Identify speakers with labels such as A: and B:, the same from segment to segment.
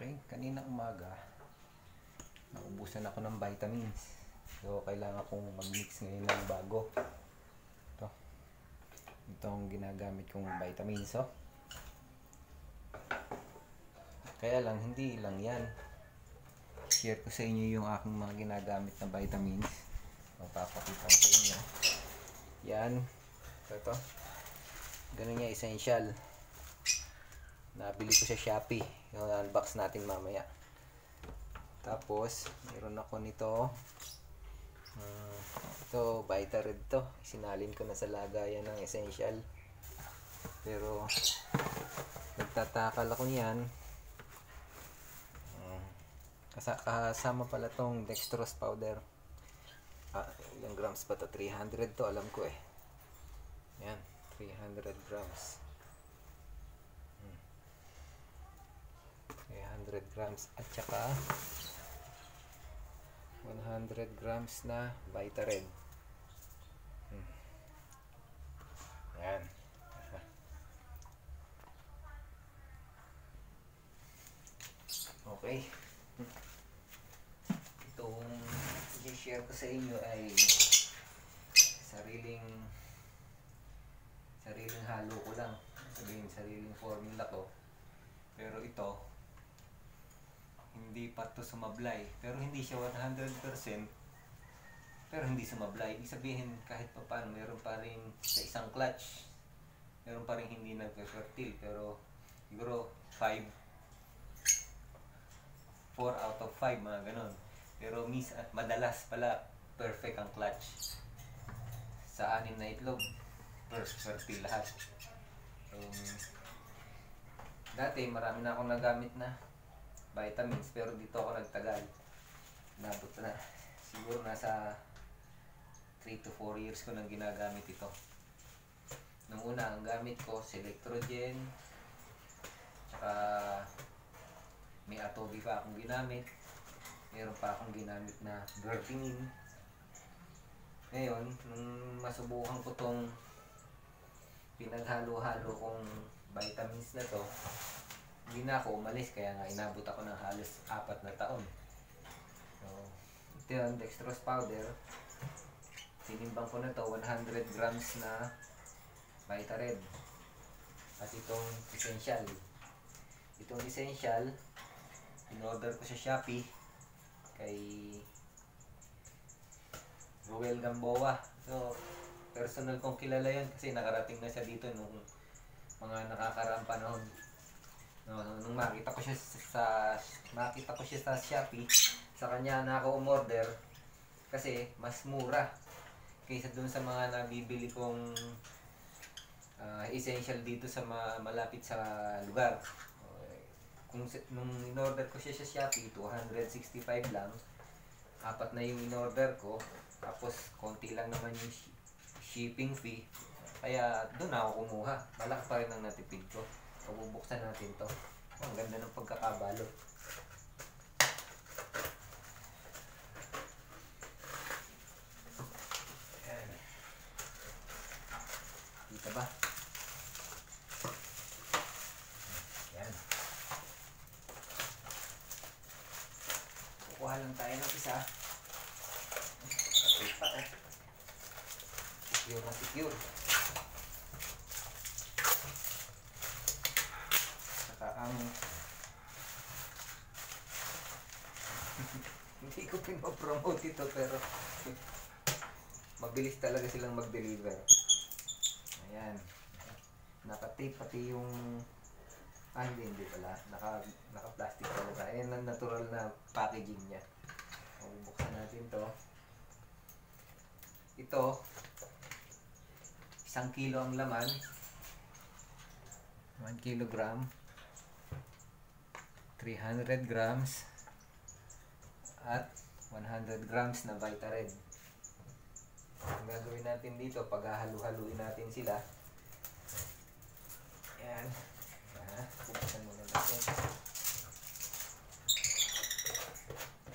A: Okay, kanina umaga, naubusan ako ng vitamins. So, kailangan kong mag-mix ngayon ng bago. Ito. Ito ang ginagamit kong vitamins, oh. Kaya lang, hindi lang yan. Share ko sa inyo yung aking mga ginagamit na vitamins. Magpapakita ko sa inyo. Yan. Ito. Ganun niya, essential. Nabili ko sa Shopee. Yung unbox natin mamaya. Tapos, meron ako nito. Uh, ito, Vitared to. Sinalin ko na sa lagayan ng essential. Pero, nagtatakal ako niyan. Uh, kasama pala tong dextrose powder. Ah, ilang grams pa to? 300 to, alam ko eh. Yan, 300 grams. 300 grams at saka 100 grams na Vitared. Hmm. Yan. Okay. Itong i-share ko sa inyo ay sariling sariling halo ko lang. Sabihin sariling formula ko. Pero ito, hindi pa to sumablay. Pero hindi siya 100%. Pero hindi sumablay. Ibig sabihin, kahit pa paano, meron pa rin sa isang clutch, meron pa rin hindi nag-fertile. Pero, siguro, 5, 4 out of 5, mga ganun. Pero, mis madalas pala, perfect ang clutch. Sa anim na itlog, fertile lahat. Um, dati, marami na akong nagamit na vitamins pero dito ako nagtagal. Nabot na siguro nasa 3 to 4 years ko nang ginagamit ito. Nung una ang gamit ko Selectrogen tsaka may Atobi pa akong ginamit. Meron pa akong ginamit na Gardinin ngayon nung masubukan ko tong pinaghalo-halo kong vitamins na to hindi na ako umalis kaya nga inabot ako ng halos apat na taon. So, ito yun, dextrose powder. Sinimbang ko na to 100 grams na Vitared. At itong essential. Itong essential, in-order ko sa Shopee kay Ruel Gamboa. So, personal kong kilala yun kasi nakarating na siya dito nung mga nakakaraang panahon. No, nung makita ko siya sa makita ko siya sa Shopee, sa kanya na ako umorder kasi mas mura kaysa dun sa mga nabibili kong uh, essential dito sa ma malapit sa lugar. Kung nung in-order ko siya sa Shopee, 265 lang. Apat na yung in-order ko. Tapos konti lang naman yung shipping fee. Kaya doon ako kumuha. Malaki pa rin ang natipid ko. So, bubuksan natin to. Ang ganda ng pagkakabalo. Ayan. Kita ba? Ayan. Kukuha lang tayo ng isa. Kapit pa eh. Secure na secure. Ang hindi ko pinopromote ito pero mabilis talaga silang mag-deliver. Ayan. Nakatape pati yung ah hindi hindi pala. Naka, naka plastic talaga. Ayan ang natural na packaging nya bubuksan natin to. Ito isang kilo ang laman. 1 kilogram 300 grams at 100 grams na Vitared. Ang gagawin natin dito, paghahalu-haluin natin sila. Ayan. Ah, buksan muna natin.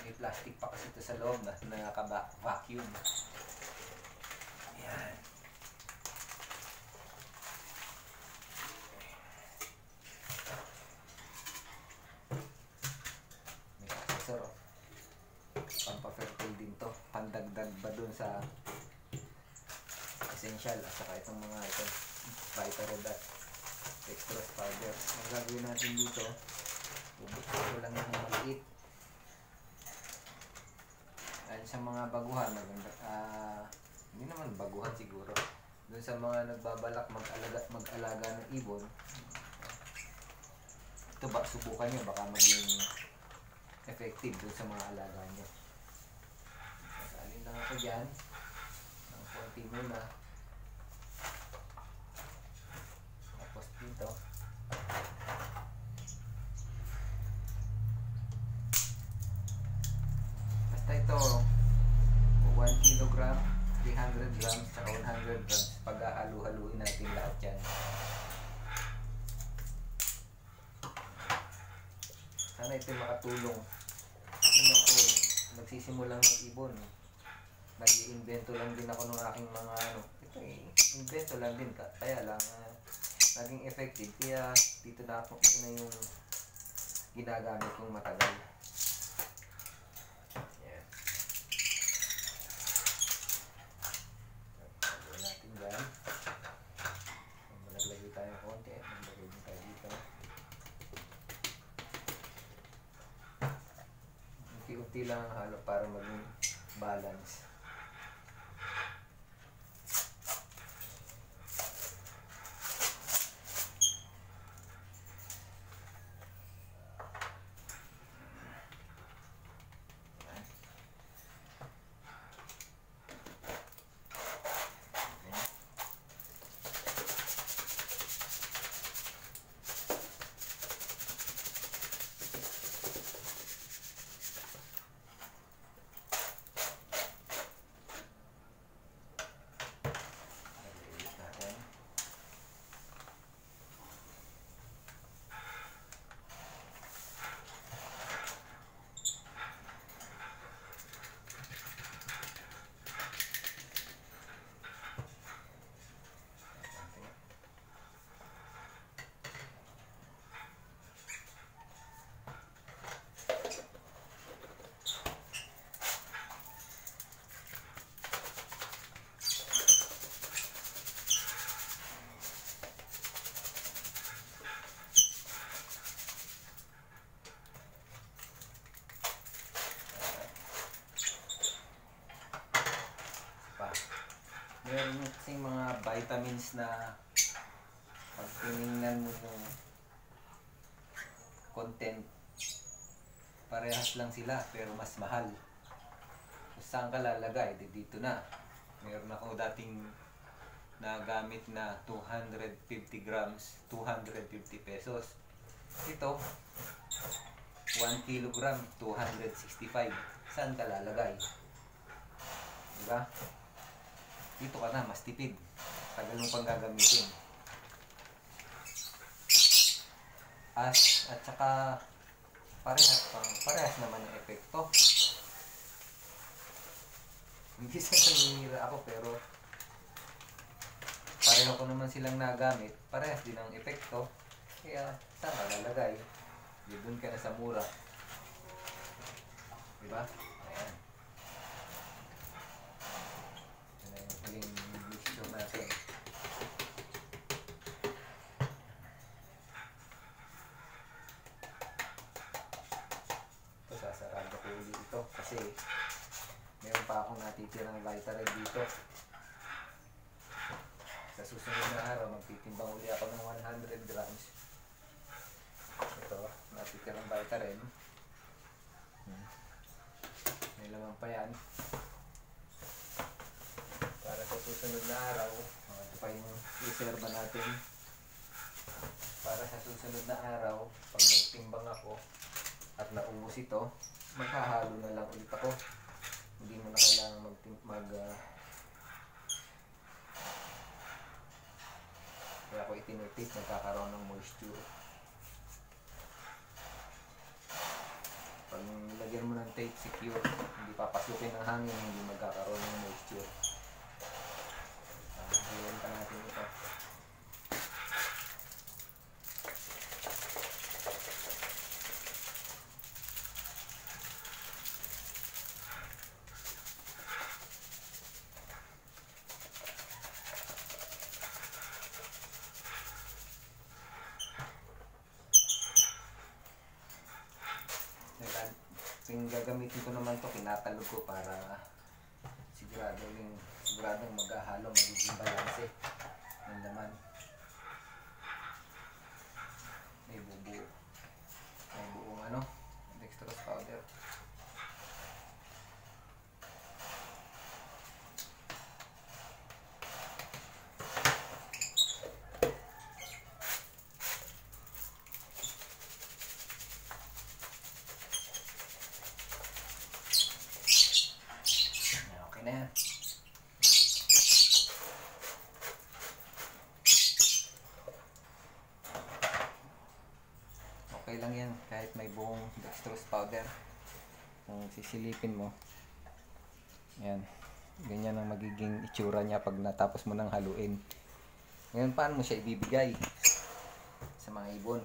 A: May plastic pa kasi ito sa loob na nakaka-vacuum. Essential at saka itong mga ito Vitared at extra fiber. Ang gagawin natin dito, bubuksan ko lang yung maliit. Dahil sa mga baguhan, maganda, ah, hindi naman baguhan siguro. Doon sa mga nagbabalak mag-alaga, mag-alaga ng ibon, ito ba, subukan nyo, baka maging effective doon sa mga alaga nyo. Sasalin lang ako dyan. Ng konti muna. Tapos dito. Basta ito, 1 kilogram, 300 grams, saka 100 grams. Pag-halu-haluin natin lahat yan. Ito makatulong. Kasi ako, nagsisimulang mag-ibon. Nag-iimbento lang din ako ng aking mga ano. Ito eh, invento lang din ka. Kaya lang, ah, naging effective. Kaya dito na ako, ito na yung ginagamit kong matagal. Yan. Gawin natin dyan. Malagay tayo konti. Malagay din tayo dito. Unti-unti lang ang halo para maging balance. Lagay natin. pa. Meron kasing mga vitamins na pag tinignan mo yung content, parehas lang sila pero mas mahal. Saan ka lalagay, di dito na. Meron ako dating nagamit na 250 grams, 250 pesos. Ito, 1 kilogram, 265. Saan ka lalagay? Diba? Dito ka na, mas tipid. Tagal mo pang gagamitin. As, at saka, parehas pang, parehas naman ang epekto. Hindi sa naninira ako, pero pareho ko naman silang nagamit. Parehas din ang epekto. Kaya, saan ka lalagay? Doon ka na sa mura. Diba? Ayan. Yan ang huling video natin. Ito, sasarado ko ulit ito kasi meron pa akong natitirang vitamin dito. Sa susunod na araw, magtitimbang uli ako ng 100 grams. Ito, natitirang vitamin. Hmm. May laman pa yan para sa susunod na araw, ito pa yung reserva natin. Para sa susunod na araw, pag nagtimbang ako at naubos ito, maghahalo na lang ulit ako. Hindi mo na kailangan mag, mag ah, kaya ako itinitip, nagkakaroon ng moisture. Pag nilagyan mo ng tape secure, hindi papasukin ng hangin, hindi magkakaroon ng moisture. Ah, Ngayon pa natin ito. Yung gagamitin ko naman to, kinatalog ko para sigurado yung siguradong maghahalo, magiging balanse ng laman. May bubuo. May buong ano, dextrose powder. Yan, Okay na yan. Okay lang yan kahit may buong dextrose powder. Kung sisilipin mo, yan. Ganyan ang magiging itsura niya pag natapos mo nang haluin. Ngayon, paano mo siya ibibigay sa mga ibon?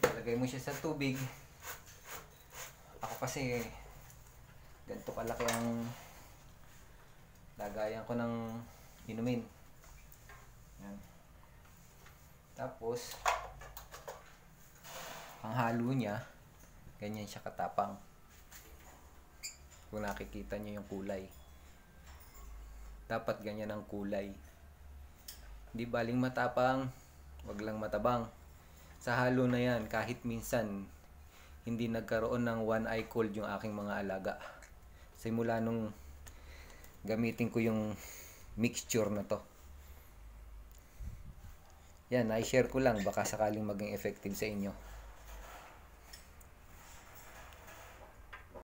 A: Lalagay mo siya sa tubig. Ako kasi, ganito kalaki ang lagayan ko ng inumin. Yan. Tapos, ang halo niya, ganyan siya katapang. Kung nakikita niyo yung kulay. Dapat ganyan ang kulay. Hindi baling matapang, wag lang matabang. Sa halo na yan, kahit minsan, hindi nagkaroon ng one eye cold yung aking mga alaga. Simula nung gamitin ko yung mixture na to. Yan, i-share ko lang baka sakaling maging effective sa inyo.